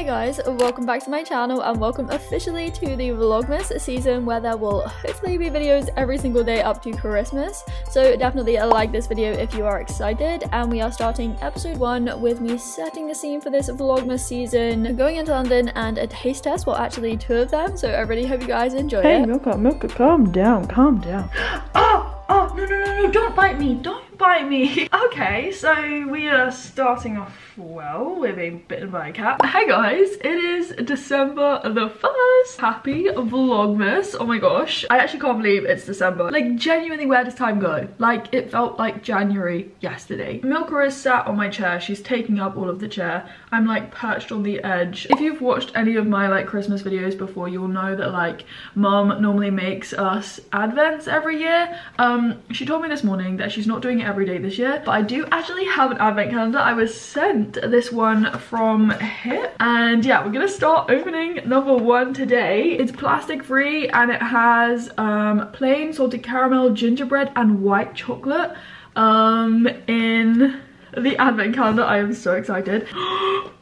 Hey guys, welcome back to my channel and welcome officially to the Vlogmas season where there will hopefully be videos every single day up to Christmas. So definitely like this video if you are excited and we are starting episode 1 with me setting the scene for this Vlogmas season, going into London and a taste test, well actually two of them, so I really hope you guys enjoy Hey, it. Milka, Milka, calm down, calm down. Oh, oh, no, no, no, no, don't bite me, don't bite me. Okay, so we are starting off well with a bitten by a cat. Hey guys, it is December the 1st. Happy Vlogmas. Oh my gosh. I actually can't believe it's December. Like, genuinely, where does time go? Like, it felt like January yesterday. Milka is sat on my chair. She's taking up all of the chair. I'm like perched on the edge. If you've watched any of my like Christmas videos before, you'll know that like mom normally makes us advents every year. Um, she told me this morning that she's not doing it every day this year, but I do actually have an advent calendar. I was sent this one from HIP and yeah, we're gonna start opening number one today. It's plastic free and it has um, plain salted caramel, gingerbread and white chocolate um, in the advent calendar. I am so excited.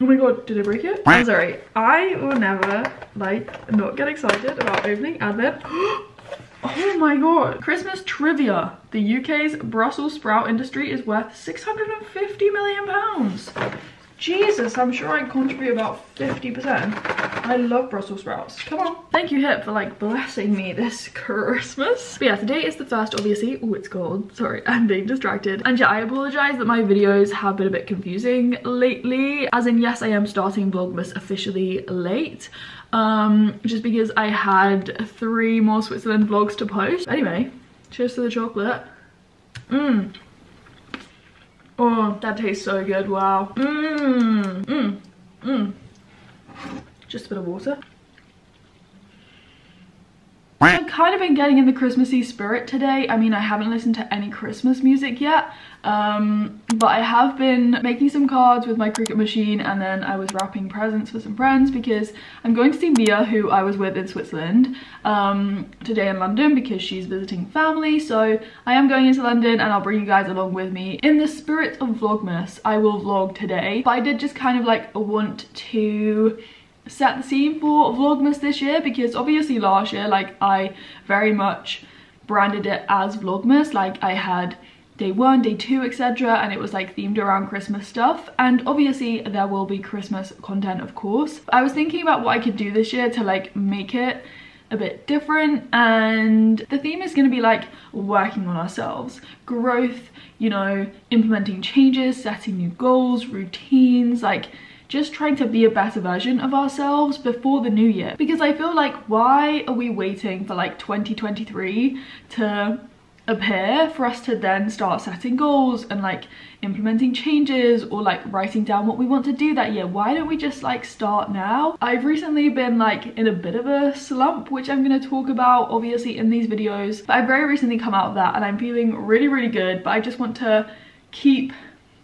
Oh my god, did I break it? I'm sorry. I will never, like, not get excited about opening advent. Oh my god. Christmas trivia. The UK's Brussels sprout industry is worth 650 million pounds. Jesus, I'm sure I contribute about 50%. I love Brussels sprouts. Come on. Thank you, Hip, for like blessing me this Christmas. But yeah, today is the first, obviously. Oh, it's cold. Sorry, I'm being distracted. And yeah, I apologize that my videos have been a bit confusing lately. As in, yes, I am starting Vlogmas officially late. Um, just because I had three more Switzerland vlogs to post. Anyway, cheers to the chocolate. Mmm. Oh, that tastes so good, wow. Mmm, mmm, mmm. Just a bit of water. I've kind of been getting in the Christmassy spirit today. I mean, I haven't listened to any Christmas music yet, um, but I have been making some cards with my Cricut machine and then I was wrapping presents for some friends because I'm going to see Mia, who I was with in Switzerland, um, today in London because she's visiting family. So I am going into London and I'll bring you guys along with me. In the spirit of Vlogmas, I will vlog today, but I did just kind of like want to set the scene for Vlogmas this year because obviously last year like I very much branded it as Vlogmas like I had day one, day two, etc. and it was like themed around Christmas stuff and obviously there will be Christmas content of course. I was thinking about what I could do this year to like make it a bit different and the theme is going to be like working on ourselves growth you know implementing changes setting new goals routines like just trying to be a better version of ourselves before the new year. Because I feel like why are we waiting for like 2023 to appear for us to then start setting goals and like implementing changes or like writing down what we want to do that year? Why don't we just like start now? I've recently been like in a bit of a slump which i'm going to talk about obviously in these videos. But i've very recently come out of that and i'm feeling really really good but i just want to keep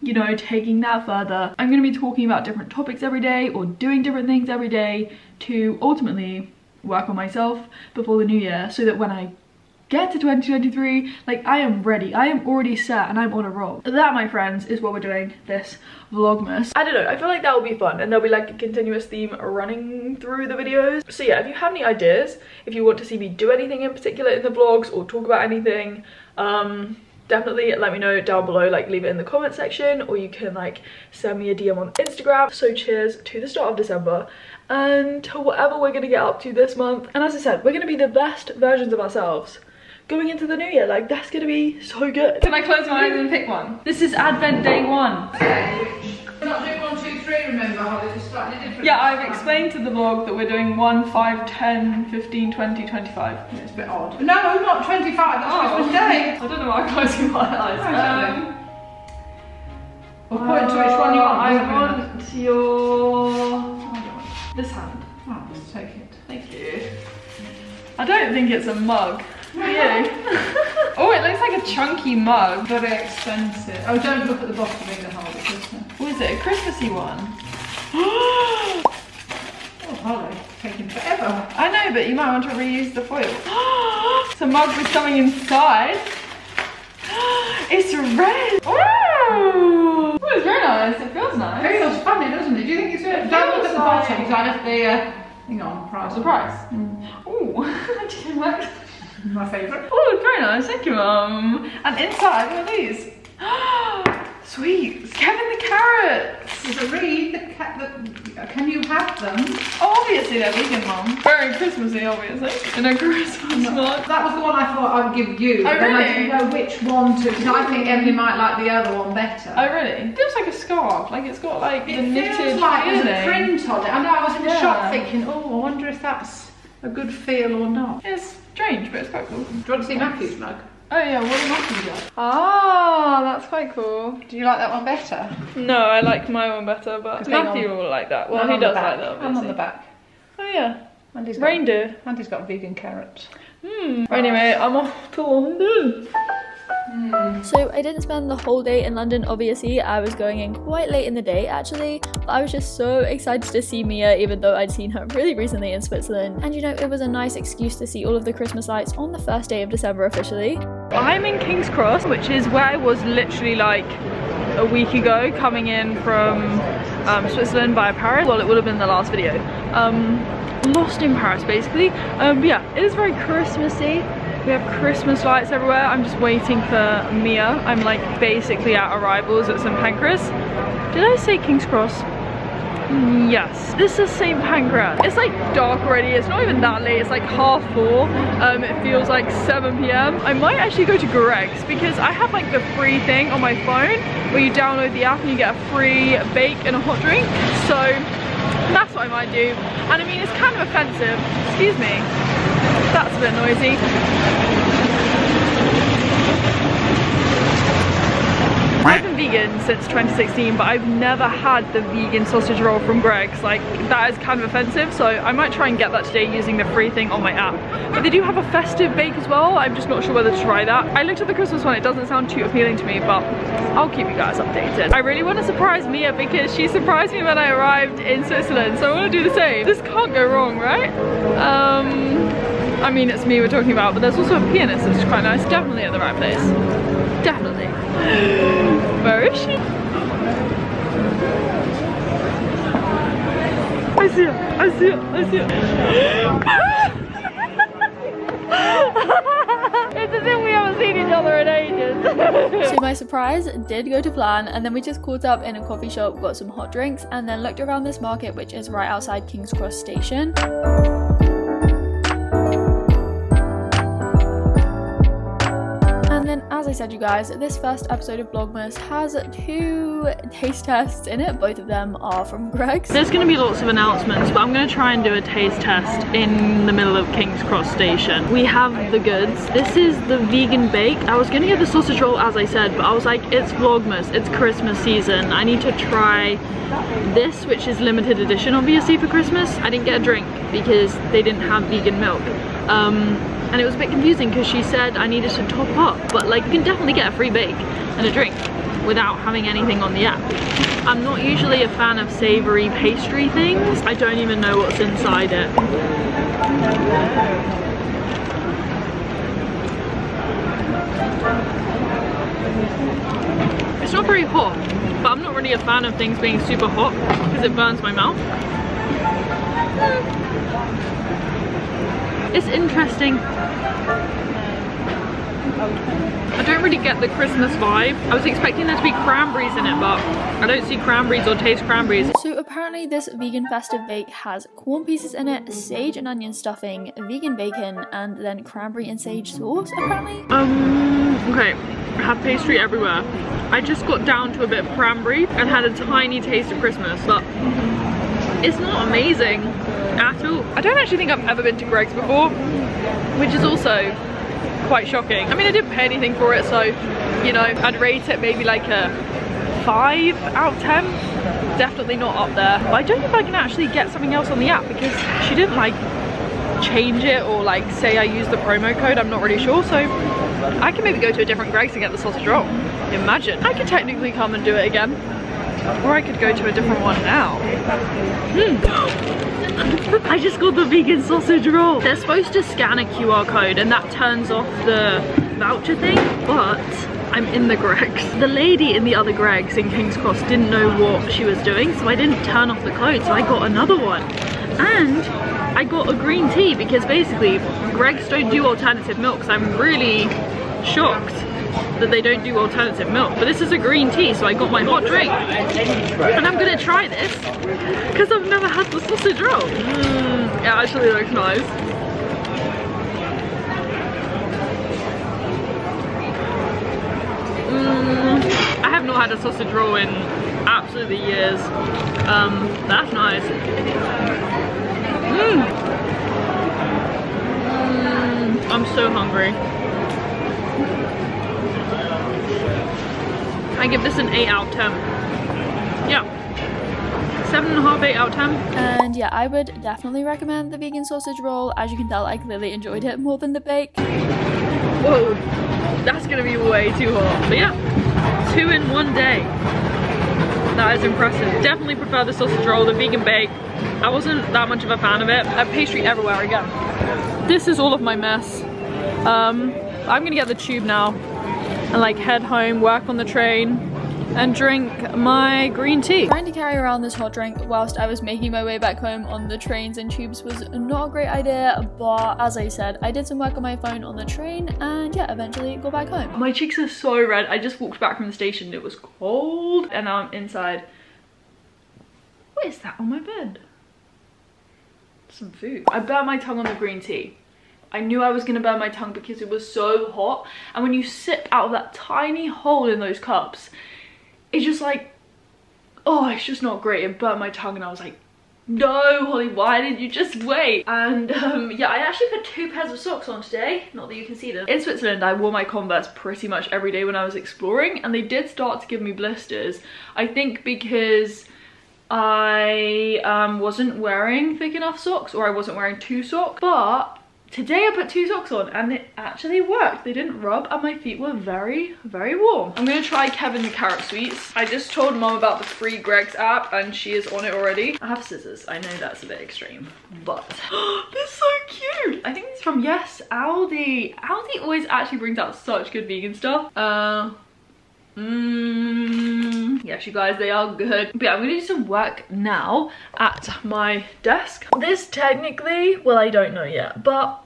you know taking that further. I'm going to be talking about different topics every day or doing different things every day to ultimately work on myself before the new year so that when i get to 2023 like i am ready. I am already set and i'm on a roll. That my friends is what we're doing this vlogmas. I don't know. I feel like that will be fun and there'll be like a continuous theme running through the videos. So yeah if you have any ideas if you want to see me do anything in particular in the vlogs or talk about anything um definitely let me know down below like leave it in the comment section or you can like send me a dm on instagram. So cheers to the start of december. And to whatever we're gonna get up to this month and as i said we're gonna be the best versions of ourselves going into the new year. Like that's gonna be so good. Can i close my eyes and pick one? This is advent day one two, three, remember, Holly, it's slightly different. yeah i've explained to the vlog that we're doing 1 5 10 15 20 25 It's a bit odd. No, not 25, that's Christmas Day. i don't know why i'm closing my eyes Exactly. We'll point to which one you want. i want your I don't want this hand Oh, let's take it. Thank you. I don't think it's a mug. Do you? oh, it looks like a chunky mug. Very expensive. Oh, don't look at the bottom either, Holly, because... uh, What is it? A Christmassy one? Oh, it's taking forever. I know, but you might want to reuse the foil. it's a mug with something inside. it's red. Ooh. Ooh, it's very nice. It feels nice. It feels funny, doesn't it? Do you think it's... Don't look at the bottom, because I left the, uh, hang on, price. The price? Oh, chicken wax. My favourite. Oh, very nice. Thank you, Mum. And inside, what are these? Sweet. Kevin the carrots. Read, the cat, the, can you have them? Oh, obviously they're vegan, Mum. Very Christmassy, obviously. In a Christmas mug. That was the one I thought I would give you, Oh, then I really? didn't know which one to, because I think Emily might like the other one better. Oh, really? It feels like a scarf. Like it's got like the It knitted feels like there's a print on it. I know, I was in the Yeah. shop thinking, oh, I wonder if that's a good feel or not. It's strange, but it's quite cool. Do you want to see Matthew's mug? Oh yeah, what am I got? Ah, that's quite cool. Do you like that one better? No, I like my one better, but Matthew on. will like that. Well, he does like that, Obviously. And on the back. Oh yeah, Andy's got, reindeer. Andy's got vegan carrots. Hmm. Anyway, I'm off to London. So I didn't spend the whole day in London, obviously. I was going in quite late in the day actually, but I was just so excited to see Mia, even though I'd seen her really recently in Switzerland. And you know, it was a nice excuse to see all of the Christmas lights on the first day of December officially. I'm in King's Cross, which is where I was literally like a week ago coming in from um, Switzerland via Paris. Well, it would have been the last video. Um, lost in Paris, basically. Um, yeah, it is very Christmassy. We have Christmas lights everywhere. I'm just waiting for Mia. I'm like basically at arrivals at St Pancras. Did I say King's Cross? Yes, this is St. Pancras. It's like dark already, it's not even that late, it's like half four. Um, it feels like 7 p.m. I might actually go to Greggs because I have like the free thing on my phone where you download the app and you get a free bake and a hot drink. So that's what I might do. And I mean, it's kind of offensive. Excuse me. That's a bit noisy. I've been vegan since 2016, but I've never had the vegan sausage roll from Greggs. Like, that is kind of offensive, so I might try and get that today using the free thing on my app. But they do have a festive bake as well. I'm just not sure whether to try that. I looked at the Christmas one, it doesn't sound too appealing to me, but I'll keep you guys updated. I really want to surprise Mia because she surprised me when I arrived in Switzerland, so I want to do the same. This can't go wrong, right? Um, I mean, it's me we're talking about, but there's also a pianist, which is quite nice. Definitely at the right place. Definitely. Where is she? I see her, I see her, I see her. it's as if we haven't seen each other in ages. So my surprise did go to plan and then we just caught up in a coffee shop, got some hot drinks and then looked around this market which is right outside King's Cross station. As I said you guys, this first episode of Vlogmas has two taste tests in it, both of them are from Greggs. There's going to be lots of announcements, but I'm going to try and do a taste test in the middle of King's Cross Station. We have the goods. This is the vegan bake. I was going to get the sausage roll as I said, but I was like, it's Vlogmas, it's Christmas season. I need to try this, which is limited edition obviously for Christmas. I didn't get a drink because they didn't have vegan milk. Um, and it was a bit confusing because she said I needed to top up, but like you can definitely get a free bake and a drink without having anything on the app. I'm not usually a fan of savory pastry things. I don't even know what's inside it. It's not very hot, but I'm not really a fan of things being super hot because it burns my mouth. It's interesting. I don't really get the Christmas vibe. I was expecting there to be cranberries in it, but I don't see cranberries or taste cranberries. So apparently this vegan festive bake has corn pieces in it, sage and onion stuffing, vegan bacon, and then cranberry and sage sauce apparently. Um, okay, I have pastry everywhere. I just got down to a bit of cranberry and had a tiny taste of Christmas, but it's not amazing at all. I don't actually think I've ever been to Greggs before, which is also quite shocking. I mean, I didn't pay anything for it, so, you know, I'd rate it maybe like a five out of 10. Definitely not up there. But I don't know if I can actually get something else on the app because she didn't like change it or like say I use the promo code, I'm not really sure. So I can maybe go to a different Greggs and get the sausage roll. Imagine. I could technically come and do it again. Or I could go to a different one now. Hmm. I just got the vegan sausage roll. They're supposed to scan a QR code and that turns off the voucher thing, but I'm in the Greggs. The lady in the other Greggs in King's Cross didn't know what she was doing, so I didn't turn off the code, so I got another one. And I got a green tea because basically Greggs don't do alternative milks. I'm really shocked that they don't do alternative milk. But this is a green tea, so I got my hot drink. And I'm gonna try this because I've never had the sausage roll. Mm, it actually looks nice. Mm, I have not had a sausage roll in absolutely years. Um, that's nice. Mm. Mm, I'm so hungry. I give this an 8 out of 10. Yeah. Seven and a half, eight out of ten. And yeah, I would definitely recommend the vegan sausage roll. As you can tell, I clearly enjoyed it more than the bake. Whoa, that's gonna be way too hot. But yeah, two in one day. That is impressive. Definitely prefer the sausage roll, the vegan bake. I wasn't that much of a fan of it. I have pastry everywhere again. This is all of my mess. Um, I'm gonna get the tube now and like head home, work on the train, and drink my green tea. Trying to carry around this hot drink whilst I was making my way back home on the trains and tubes was not a great idea, but as I said, I did some work on my phone on the train and yeah, eventually got back home. My cheeks are so red. I just walked back from the station. It was cold and now I'm inside. What is that on my bed? Some food. I burnt my tongue on the green tea. I knew I was gonna burn my tongue because it was so hot. And when you sip out of that tiny hole in those cups, it's just like, oh, it's just not great. It burnt my tongue and I was like, no, Holly, why did you just wait? And um, yeah, I actually put two pairs of socks on today, not that you can see them. In Switzerland, I wore my Converse pretty much every day when I was exploring and they did start to give me blisters. I think because I um, wasn't wearing thick enough socks or I wasn't wearing two socks, but Today I put two socks on and it actually worked. They didn't rub and my feet were very, very warm. I'm gonna try Kevin the Carrot Sweets. I just told mom about the free Greggs app and she is on it already. I have scissors. I know that's a bit extreme, but they're so cute. I think it's from Yes, Aldi. Aldi always actually brings out such good vegan stuff. Uh, Mmm, yes you guys, they are good. But yeah, I'm gonna do some work now at my desk. This technically, well I don't know yet, but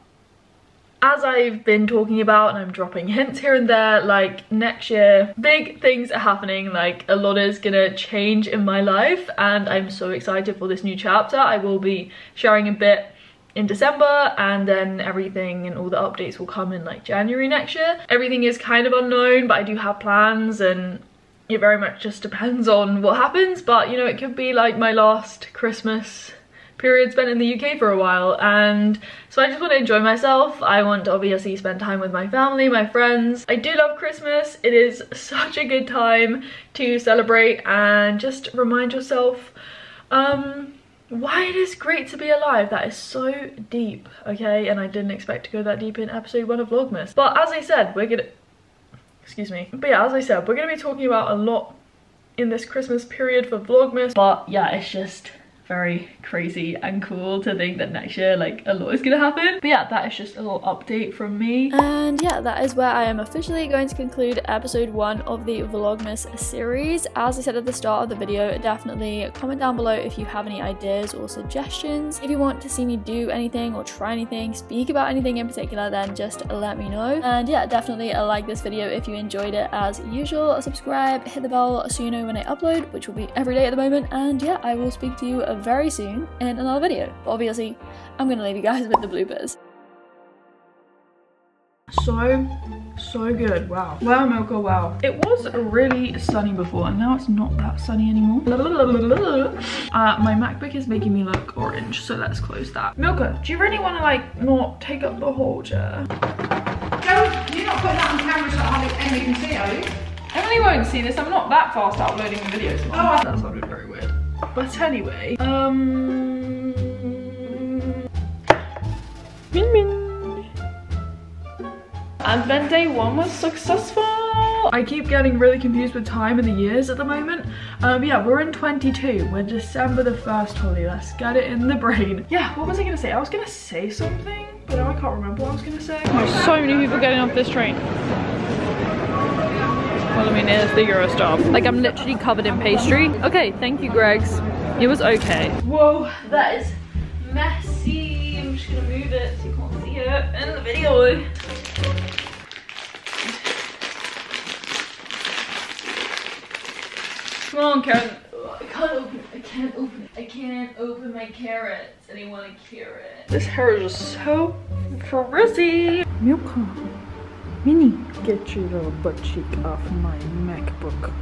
as I've been talking about and I'm dropping hints here and there, like next year, big things are happening, like a lot is gonna change in my life and I'm so excited for this new chapter. I will be sharing a bit in December and then everything and all the updates will come in like January next year. Everything is kind of unknown but I do have plans and it very much just depends on what happens but you know it could be like my last Christmas period spent in the UK for a while and so I just want to enjoy myself. I want to obviously spend time with my family, my friends. I do love Christmas. It is such a good time to celebrate and just remind yourself um why it is great to be alive that is so deep okay? And i didn't expect to go that deep in episode one of vlogmas. But as i said we're gonna excuse me. But yeah as i said we're gonna be talking about a lot in this christmas period for vlogmas. But yeah it's just very crazy and cool to think that next year like a lot is gonna happen. But yeah that is just a little update from me. And yeah that is where i am officially going to conclude episode one of the vlogmas series. As i said at the start of the video definitely comment down below if you have any ideas or suggestions. If you want to see me do anything or try anything speak about anything in particular then just let me know. And yeah definitely like this video if you enjoyed it. As usual subscribe hit the bell so you know when i upload which will be every day at the moment. And yeah i will speak to you very soon in another video. But obviously, I'm gonna leave you guys with the bloopers. So, so good. Wow. Wow, Milka, wow. It was really sunny before and now it's not that sunny anymore. Uh, my MacBook is making me look orange, so let's close that. Milka, do you really want to like not take up the whole chair? Don't, you're not putting that on camera so that Emily can see, are you? Emily won't see this. I'm not that fast uploading the videos. Oh, very weird. But anyway, um... Min min. Advent day one was successful. I keep getting really confused with time and the years at the moment. Um, yeah, we're in 22. We're December the 1st, Holly. Let's get it in the brain. Yeah, what was I gonna say? I was gonna say something, but now I can't remember what I was gonna say. There's so many people getting off this train. Follow me near the Eurostar. Like I'm literally covered in pastry. Okay, thank you, Greggs. It was okay. Whoa, that is messy. I'm just gonna move it so you can't see it in the video. Come on, Karen. I can't open it. I can't open it. I can't open my carrots. I want a carrot. This hair is just so frizzy. Milka, Minnie, get your little butt cheek off my MacBook.